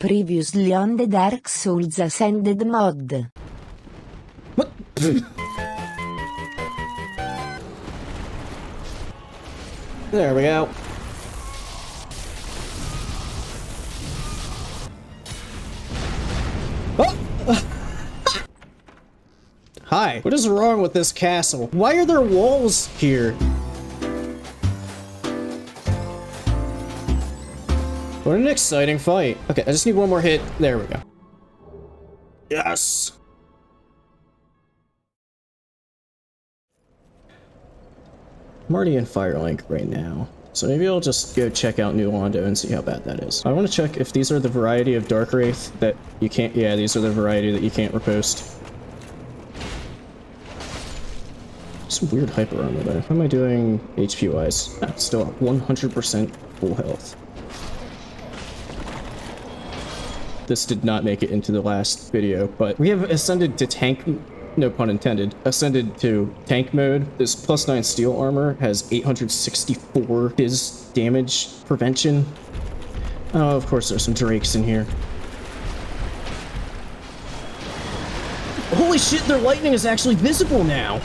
Previously on the Dark Souls Ascended mod. What? there we go. Oh! Hi, what is wrong with this castle? Why are there walls here? What an exciting fight. Okay, I just need one more hit. There we go. Yes! I'm already in Firelink right now. So maybe I'll just go check out New Londo and see how bad that is. I want to check if these are the variety of Dark Wraith that you can't- yeah, these are the variety that you can't riposte. Some weird hyper armor. How am I doing HP-wise? Ah, still 100% full health. This did not make it into the last video, but we have ascended to tank no pun intended, ascended to tank mode. This plus 9 steel armor has 864 biz damage prevention. Oh, of course there's some drakes in here. Holy shit, their lightning is actually visible now!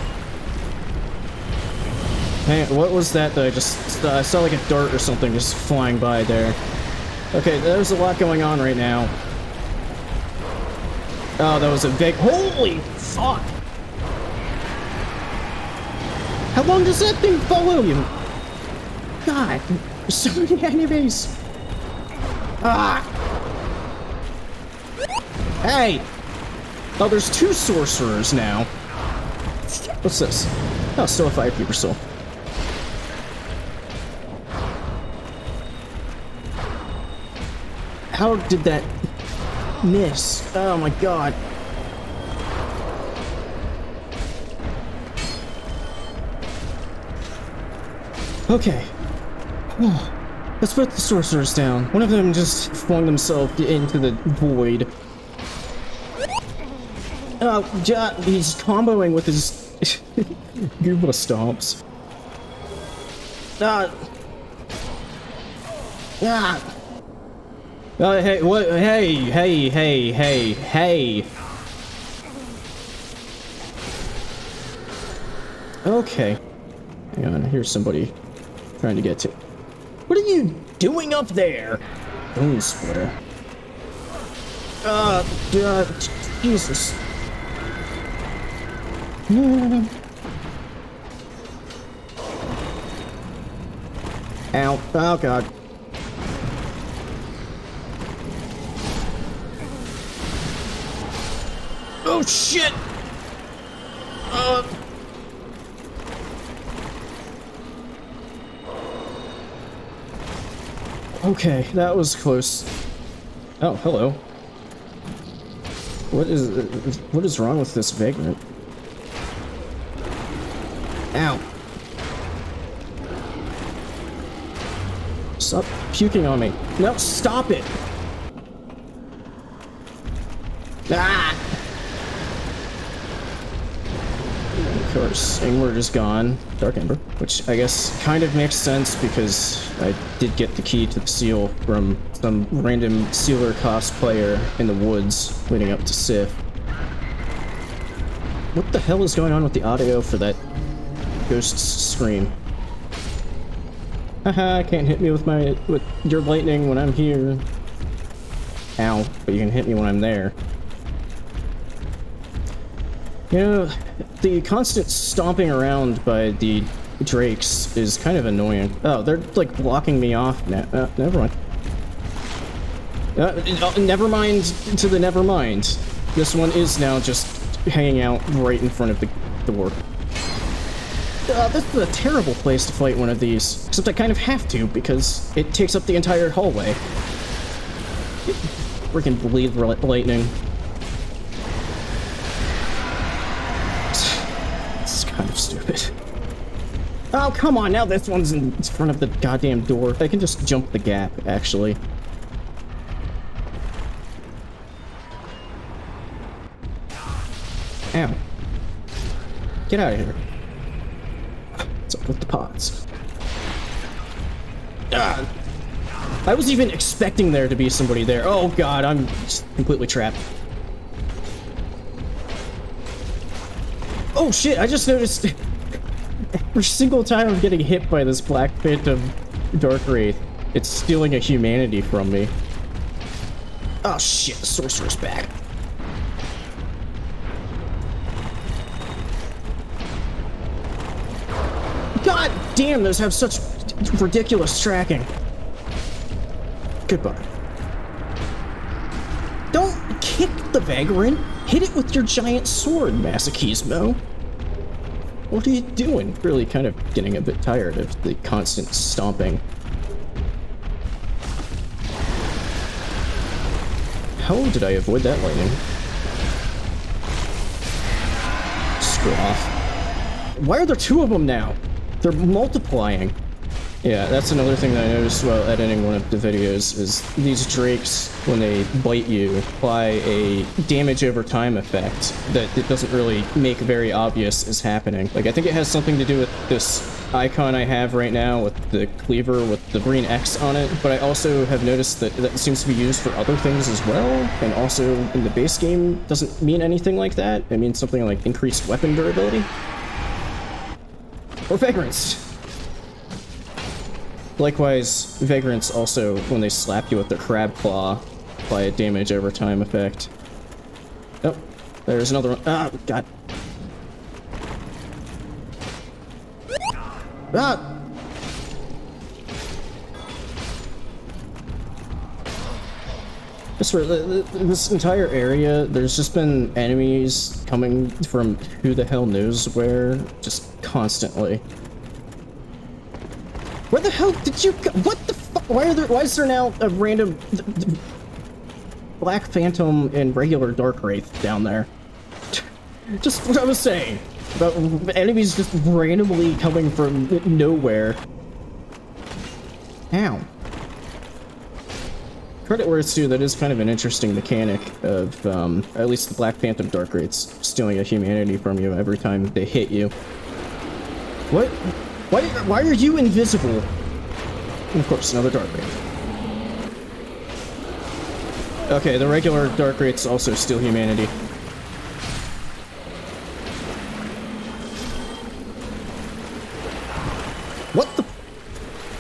Hey, what was that that I just... I saw like a dart or something just flying by there. Okay, there's a lot going on right now. Oh, that was a big- Holy fuck! How long does that thing follow you? God, there's so many enemies! Ah! Hey! Oh, there's two sorcerers now. What's this? Oh, still a fire keeper soul. How did that miss? Oh my god. Okay. Let's put the sorcerers down. One of them just flung themselves into the void. Oh, uh, he's comboing with his Goomba stomps. Ah. Ah. Uh, hey, what? Hey, hey, hey, hey, hey. Okay. Hang on, here's somebody trying to get to. What are you doing up there? Bone splitter. Uh, uh, Jesus. Ow. Oh, God. Oh, shit! Uh... Okay, that was close. Oh, hello. What is what is wrong with this vagrant? Ow. Stop puking on me. No, stop it. Ah! Course, Ingward is gone. Dark Ember, which I guess kind of makes sense because I did get the key to the seal from some random sealer cosplayer in the woods leading up to Sif. What the hell is going on with the audio for that ghost's scream? Haha, can't hit me with my with your lightning when I'm here. Ow, but you can hit me when I'm there. You know, the constant stomping around by the drakes is kind of annoying. Oh, they're like blocking me off now. Uh, never mind. Uh, uh, never mind to the never mind. This one is now just hanging out right in front of the door. Uh, this is a terrible place to fight one of these. Except I kind of have to, because it takes up the entire hallway. Freaking bleed lightning. Kind of stupid. Oh, come on, now this one's in front of the goddamn door. I can just jump the gap, actually. Ow. Get out of here. What's up with the pots? Ah. I was even expecting there to be somebody there. Oh god, I'm completely trapped. Oh shit, I just noticed every single time I'm getting hit by this Black Phantom Dark Wraith, it's stealing a humanity from me. Oh shit, the sorcerer's back. God damn, those have such ridiculous tracking. Goodbye. Don't kick the Vagrant. Hit it with your giant sword, Masachismo. What are you doing? Really kind of getting a bit tired of the constant stomping. How did I avoid that lightning? Screw off. Why are there two of them now? They're multiplying. Yeah, that's another thing that I noticed while editing one of the videos is these drakes, when they bite you, apply a damage over time effect that it doesn't really make very obvious is happening. Like, I think it has something to do with this icon I have right now with the cleaver with the green X on it, but I also have noticed that that seems to be used for other things as well, and also in the base game doesn't mean anything like that. It means something like increased weapon durability. Or vagrants. Likewise, Vagrants also, when they slap you with their Crab Claw, apply a damage over time effect. Oh, there's another one. Ah, God. Ah! This, this entire area, there's just been enemies coming from who the hell knows where, just constantly. Where the hell did you go? What the fuck? Why are there? Why is there now a random Black Phantom and regular Dark Wraith down there? Just what I was saying about enemies just randomly coming from nowhere. Ow. Credit where it's due, that is kind of an interesting mechanic of, um, at least the Black Phantom Dark Wraiths stealing a humanity from you every time they hit you. What? Why, why are you invisible? And of course, another Dark Wraith. Okay, the regular Dark Wraiths also steal humanity. What the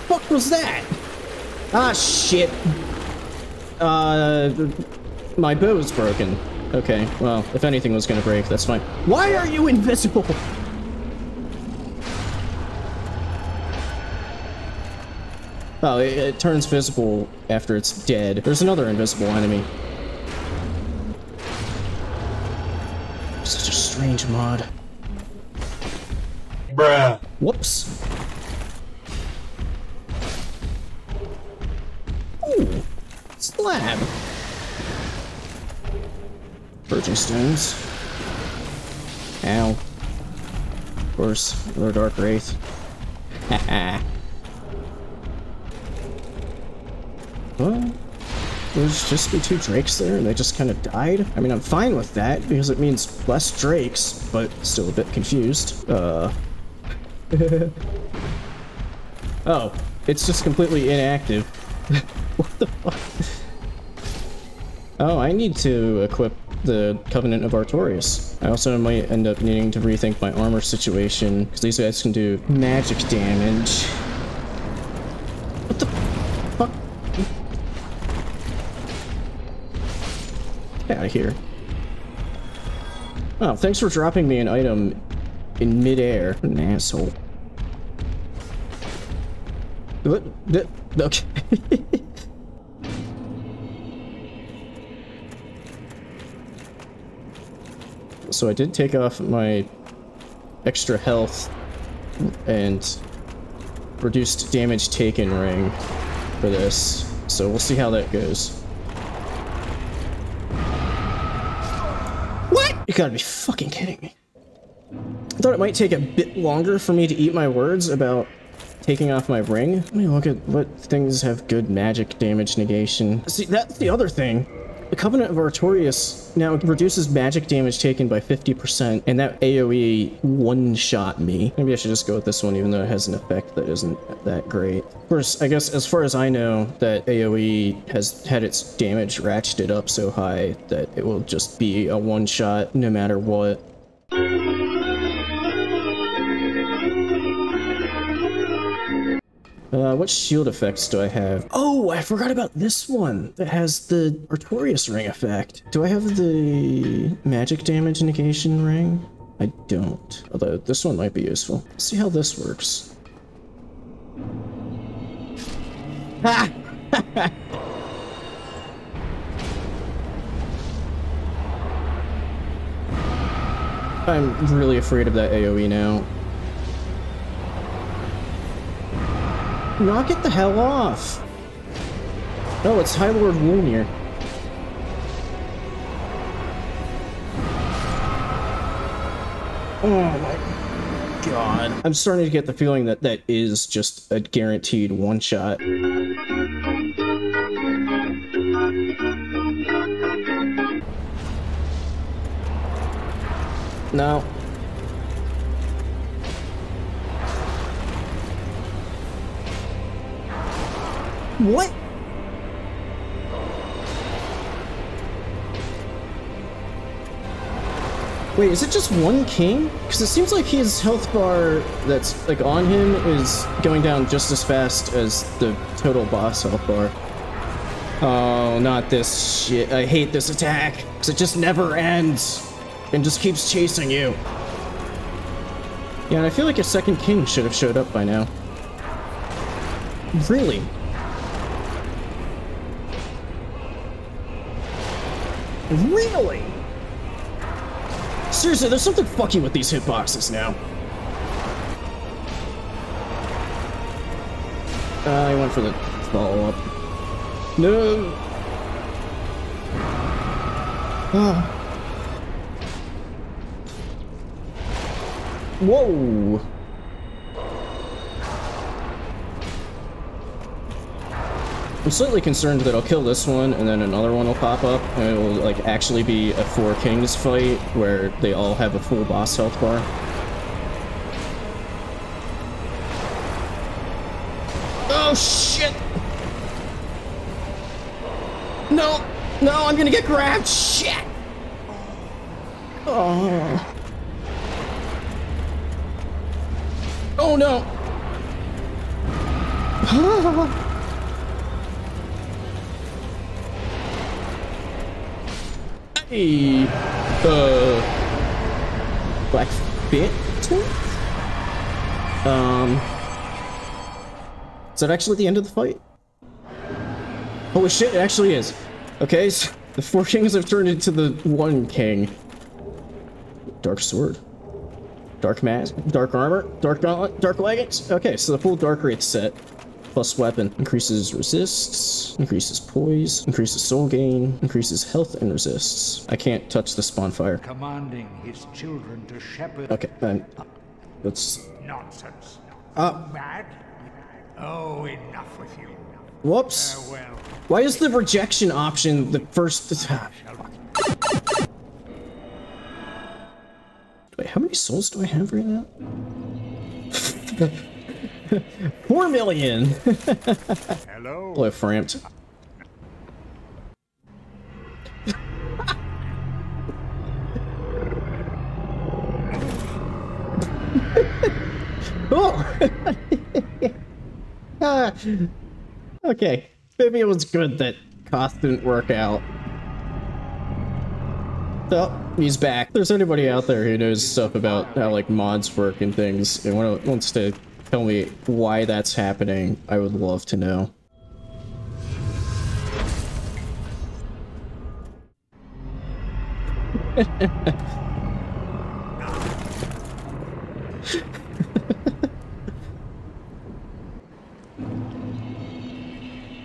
fuck was that? Ah, shit. Uh, my bow is broken. Okay, well, if anything was gonna break, that's fine. Why are you invisible? Oh, it, it, turns visible after it's dead. There's another invisible enemy. Such a strange mod. Bruh. Whoops. Ooh. Slab. Virgin stones. Ow. Of course, another dark wraith. Haha. Well, there's just the two drakes there and they just kind of died. I mean, I'm fine with that because it means less drakes, but still a bit confused. Uh. oh, it's just completely inactive. what the fuck? Oh, I need to equip the Covenant of Artorias. I also might end up needing to rethink my armor situation because these guys can do magic damage. Get out of here. Oh, thanks for dropping me an item in midair. An asshole. What? Okay. so I did take off my extra health and reduced damage taken ring for this. So we'll see how that goes. Gotta be fucking kidding me. I thought it might take a bit longer for me to eat my words about taking off my ring. Let me look at what things have good magic damage negation. See, that's the other thing. The Covenant of Artorias now reduces magic damage taken by 50%, and that AoE one-shot me. Maybe I should just go with this one, even though it has an effect that isn't that great. Of course, I guess as far as I know, that AoE has had its damage ratcheted up so high that it will just be a one-shot no matter what. Uh, what shield effects do I have? Oh, I forgot about this one that has the Artorias ring effect. Do I have the magic damage negation ring? I don't. Although this one might be useful. Let's see how this works. Ha! I'm really afraid of that AoE now. Knock it the hell off! Oh, it's High Lord Wolnir. Oh my god. I'm starting to get the feeling that that is just a guaranteed one-shot. No. What? Wait, is it just one king? Because it seems like his health bar that's like on him is going down just as fast as the total boss health bar. Oh, not this shit. I hate this attack. Because it just never ends. And just keeps chasing you. Yeah, and I feel like a second king should have showed up by now. Really? Really? Seriously, there's something fucking with these hitboxes now. Uh, I went for the follow-up. No! Ah. Whoa! I'm slightly concerned that I'll kill this one and then another one will pop up and it will like actually be a four kings fight where they all have a full boss health bar. Oh shit! No! No, I'm gonna get grabbed! Shit! Oh. Oh no! Hey, uh, Black Phantom? Um, is that actually the end of the fight? Holy shit, it actually is. Okay, so the four kings have turned into the one king. Dark sword. Dark mask, dark armor, dark gauntlet, dark leggings. Okay, so the full dark wraith set plus weapon increases resists, increases poise, increases soul gain, increases health and resists. I can't touch the spawn fire. Commanding his children to shepherd. Okay, then let's. Nonsense. Uh, Mad? Oh, enough with you. whoops. Uh, well, Why is the rejection option the first? Wait, how many souls do I have right now? Four million. hello. Hello, Frampt. oh. Ah. okay, maybe it was good that cost didn't work out. Oh, he's back. If there's anybody out there who knows stuff about how like mods work and things and wants to tell me why that's happening, I would love to know.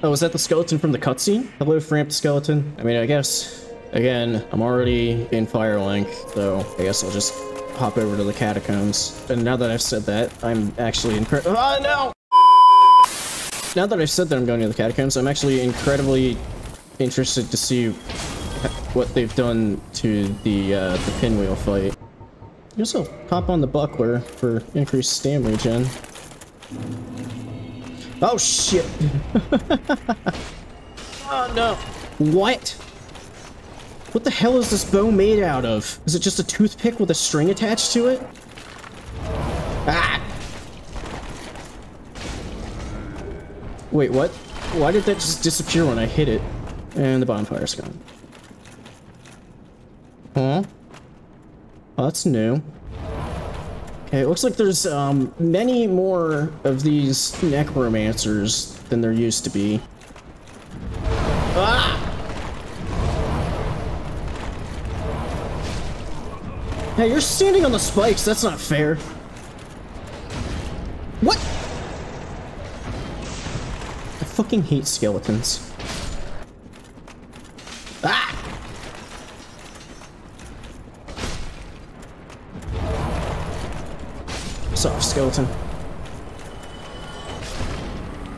Oh, is that the skeleton from the cutscene? Hello, Frampt Skeleton. I mean, I guess, again, I'm already in Firelink, so I guess I'll just hop over to the catacombs. And now that I've said that, I'm actually incre- Oh, no! Now that I've said that I'm going to the catacombs, I'm actually incredibly interested to see what they've done to the uh, the pinwheel fight. You also pop on the buckler for increased stamina regen. Oh shit! oh no! What? What the hell is this bow made out of? Is it just a toothpick with a string attached to it? Ah! Wait, what? Why did that just disappear when I hit it? And the bonfire's gone. Huh? Oh, that's new. Okay, it looks like there's um, many more of these necromancers than there used to be. Ah! Hey, you're standing on the spikes. That's not fair. What? I fucking hate skeletons. Ah! Soft skeleton.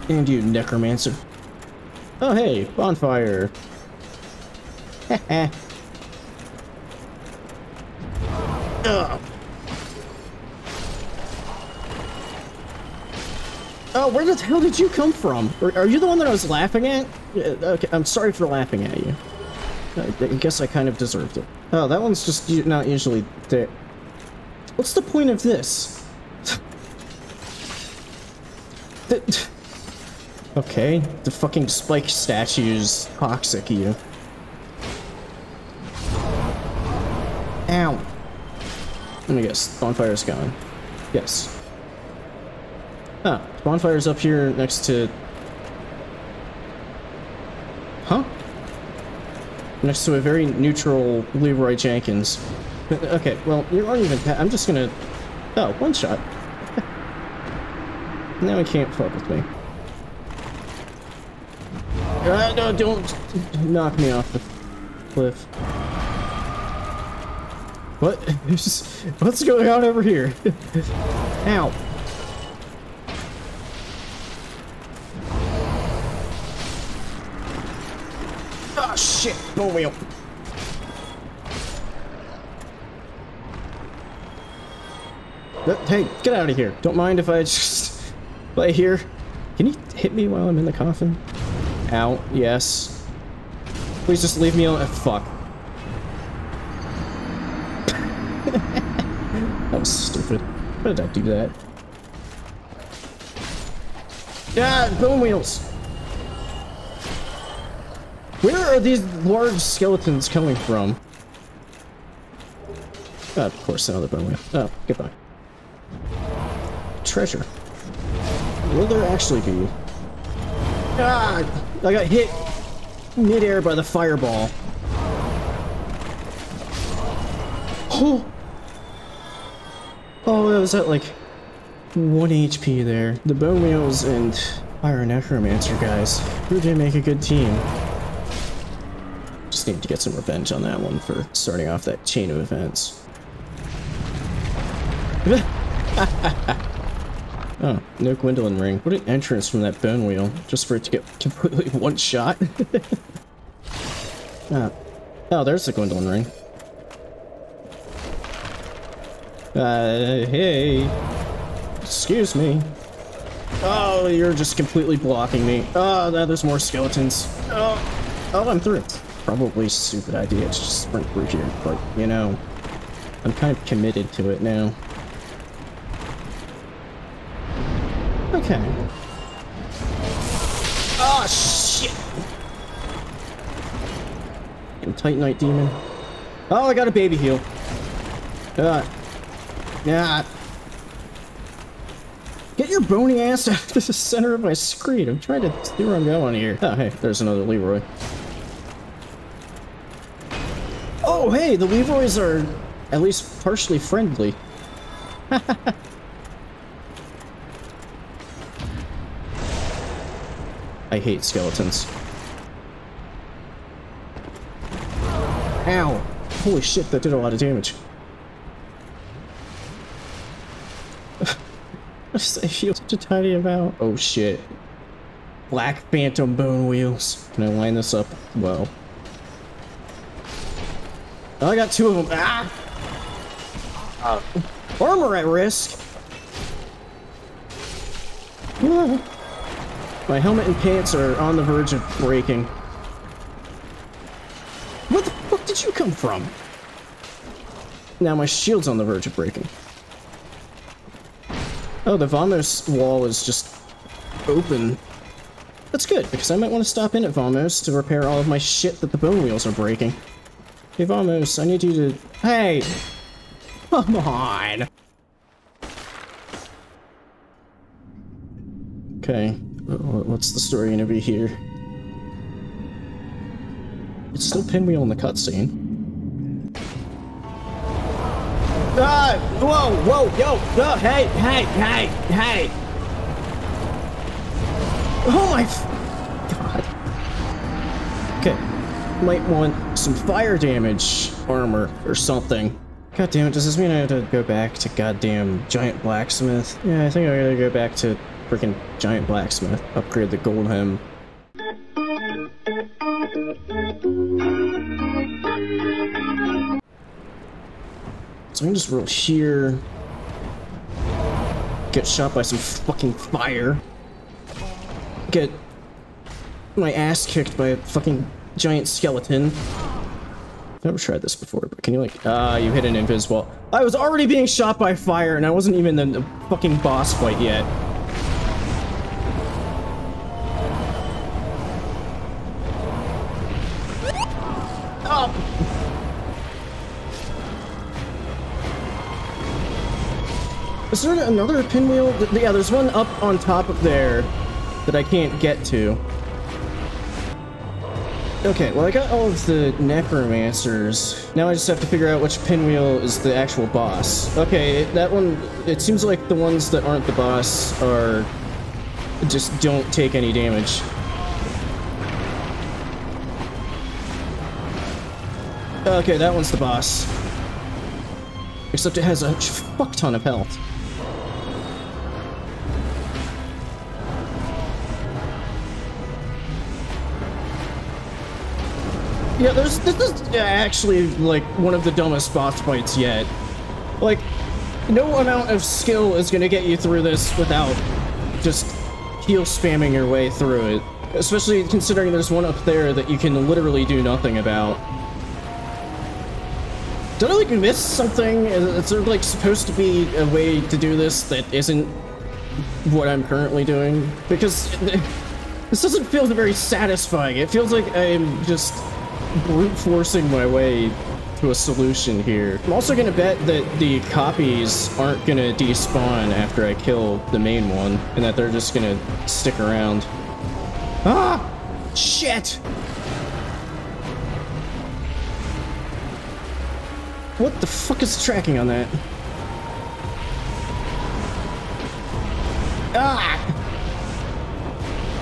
And you, necromancer. Oh hey, bonfire. Heh Oh, where the hell did you come from? Are, you the one that I was laughing at? Yeah, okay, I'm sorry for laughing at you. I, I guess I kind of deserved it. Oh, that one's just not usually there. What's the point of this? the, okay, the fucking spike statue's toxic you. Ow. Let me guess, bonfire's gone. Yes. Ah, bonfire's up here next to... Huh? Next to a very neutral Leroy Jenkins. Okay, well, you aren't even... I'm just gonna... Oh, one shot. now he can't fuck with me. Uh, no, don't knock me off the cliff. What? What's going on over here? Ow. Ah, oh shit! Bone wheel. Hey, get out of here. Don't mind if I just play here. Can you hit me while I'm in the coffin? Ow, yes. Please just leave me alone. Oh, fuck. that was stupid. Why did I do that? Ah, bone wheels! Where are these large skeletons coming from? Oh, of course, another bone wheel. Oh, goodbye. Treasure. Will there actually be? Ah! I got hit mid-air by the fireball. Oh! Oh, it was at like 1 HP there. The Bone Wheels and Iron Necromancer guys. Who did make a good team? Just need to get some revenge on that one for starting off that chain of events. oh, no Gwyndolin ring. What an entrance from that bone wheel, just for it to get completely one shot. oh. oh, there's the Gwyndolin ring. Uh, hey. Excuse me. Oh, you're just completely blocking me. Oh, now there's more skeletons. Oh, oh, I'm through probably stupid idea to just sprint through here, but, you know, I'm kind of committed to it now. Okay. Oh, shit! Titanite demon. Oh, I got a baby heal. Uh, yeah. Get your bony ass out of the center of my screen. I'm trying to see where I'm going here. Oh, hey, there's another Leroy. Oh, hey, the Leroys are at least partially friendly. I hate skeletons. Ow! Holy shit, that did a lot of damage. I feel such a tiny amount. Oh shit. Black Phantom Bone Wheels. Can I line this up well? Oh, I got two of them. Ah! Armor at risk. Ah. My helmet and pants are on the verge of breaking. Where the fuck did you come from? Now my shield's on the verge of breaking. Oh, the Vamos wall is just open. That's good, because I might want to stop in at Vamos to repair all of my shit that the bone wheels are breaking. Hey, Vamos, I need you to... Hey! Come on! Okay, what's the story gonna be here? It's still Pinwheel in the cutscene. Ah! Whoa! Whoa! Yo! No! Hey! Hey! Hey! Hey! Oh my... God. Okay. Might want some fire damage armor or something. God damn it, does this mean I have to go back to goddamn Giant Blacksmith? Yeah, I think I gotta go back to freaking Giant Blacksmith. Upgrade the gold So I can just roll here. Get shot by some fucking fire. Get my ass kicked by a fucking giant skeleton. I've never tried this before, but can you like, ah, uh, you hit an invis wall. I was already being shot by fire and I wasn't even in the fucking boss fight yet. Is there another pinwheel? Yeah, there's one up on top of there that I can't get to. Okay, well I got all of the necromancers. Now I just have to figure out which pinwheel is the actual boss. Okay, that one, it seems like the ones that aren't the boss are... just don't take any damage. Okay, that one's the boss. Except it has a fuck ton of health. Yeah, there's this is actually like one of the dumbest boss fights yet. Like, no amount of skill is gonna get you through this without just heal spamming your way through it. Especially considering there's one up there that you can literally do nothing about. Did I like miss something? Is there like supposed to be a way to do this that isn't what I'm currently doing? Because this doesn't feel very satisfying. It feels like I'm just brute forcing my way to a solution here. I'm also gonna bet that the copies aren't gonna despawn after I kill the main one, and that they're just gonna stick around. Ah! Shit! What the fuck is tracking on that? Ah!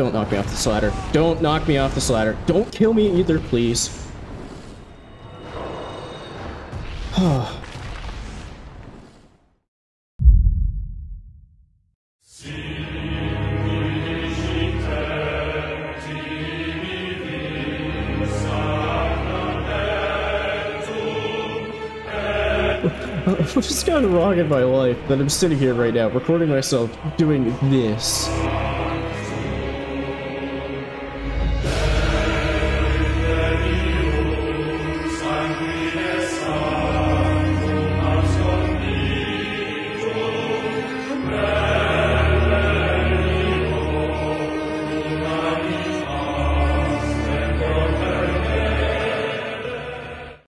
Don't knock me off this ladder. Don't knock me off this ladder. Don't kill me either, please. What's just gone wrong in my life that I'm sitting here right now recording myself doing this?